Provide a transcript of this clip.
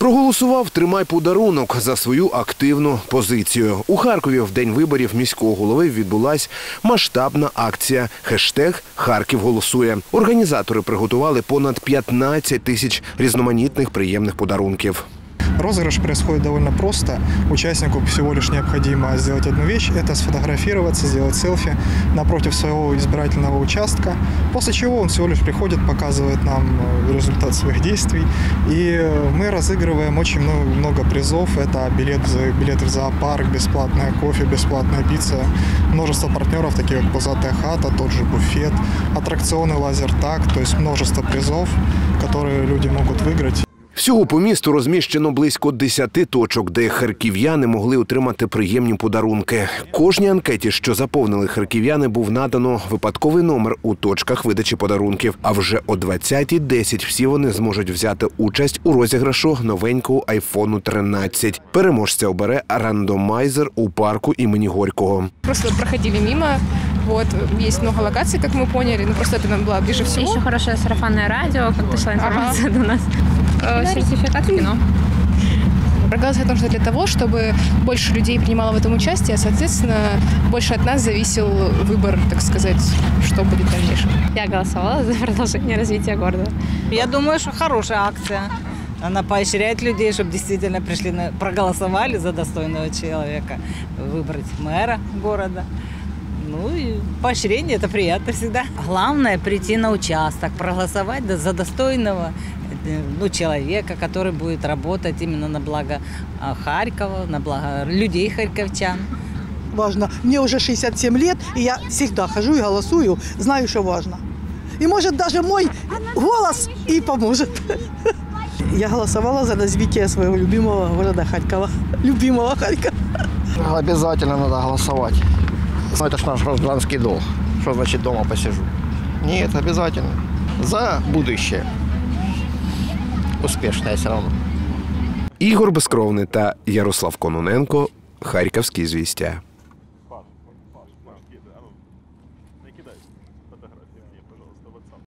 Проголосував тримай подарунок за свою активну позицію. У Харкові в день виборів міського голови відбулась масштабна акція хештег Харків голосує. Організатори приготували понад 15 тисяч різноманітних приємних подарунків. Розыгрыш происходит довольно просто. Участнику всего лишь необходимо сделать одну вещь – это сфотографироваться, сделать селфи напротив своего избирательного участка, после чего он всего лишь приходит, показывает нам э, результат своих действий. И мы разыгрываем очень много, призов. Это билет, билеты в зоопарк, бесплатная кофе, бесплатная пицца, множество партнеров, такие как «Пузатая хата», тот же буфет, аттракционы «Лазертаг», то есть множество призов, которые люди могут выиграть. Всього по місту розміщено близько 10 точок, де харків'яни могли отримати приємні подарунки. Кожній анкеті, що заповнили харків'яни, був надано випадковий номер у точках видачі подарунків. А вже о 20.10 всі вони зможуть взяти участь у розіграшу новенького айфону 13. Переможця обере рандомайзер у парку імені Горького. Просто проходили мимо. Вот, есть много локаций, как мы поняли, но просто это нам было ближе всего. Еще хорошее сарафанное радио, как дошла информация до нас. Э, Сертификат в кино. Проголосовать нужно для того, чтобы больше людей принимало в этом участие, а, соответственно, больше от нас зависел выбор, так сказать, что будет в дальнейшем. Я голосовала за продолжение развития города. Я думаю, что хорошая акция. Она поощряет людей, чтобы действительно пришли, на, проголосовали за достойного человека, выбрать мэра города. Ну и поощрение это приятно всегда. Главное прийти на участок, проголосовать за достойного ну, человека, который будет работать именно на благо а, Харькова, на благо людей харьковчан. важно. Мне уже 67 лет, и я всегда хожу и голосую, знаю, что важно. И может даже мой голос и поможет. Я голосовала за развитие своего любимого города Харькова. Любимого Харькова. Обязательно надо голосовать. Ну, это ж наш гражданский долг. Что значит дома посижу? Нет, обязательно. За будущее. Успішна все равно. Ігор Безкровний та Ярослав Кононенко Харківські звістя.